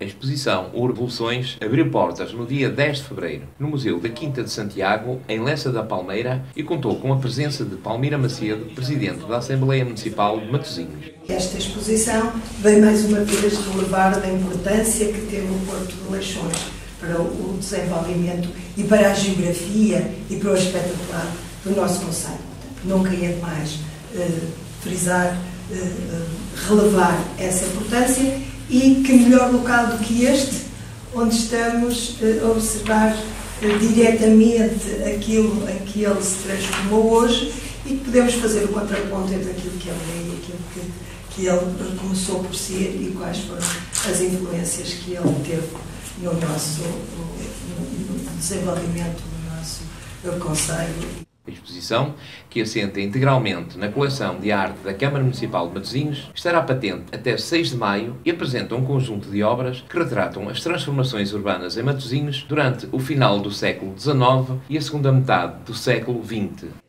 A exposição O Revoluções abriu portas no dia 10 de fevereiro no Museu da Quinta de Santiago, em Lessa da Palmeira, e contou com a presença de Palmira Macedo, Presidente da Assembleia Municipal de Matosinhos. Esta exposição vem mais uma vez relevar da importância que teve o Porto de Leixões para o desenvolvimento e para a geografia e para o espetacular do nosso Conselho. Nunca é demais eh, frisar, eh, relevar essa importância e que melhor local do que este, onde estamos a observar eh, diretamente aquilo em que ele se transformou hoje e que podemos fazer o contraponto entre aquilo que ele é e aquilo que, que ele começou por ser e quais foram as influências que ele teve no nosso no, no desenvolvimento do nosso Conselho. A exposição, que assenta integralmente na coleção de arte da Câmara Municipal de Matosinhos, estará patente até 6 de maio e apresenta um conjunto de obras que retratam as transformações urbanas em Matosinhos durante o final do século XIX e a segunda metade do século XX.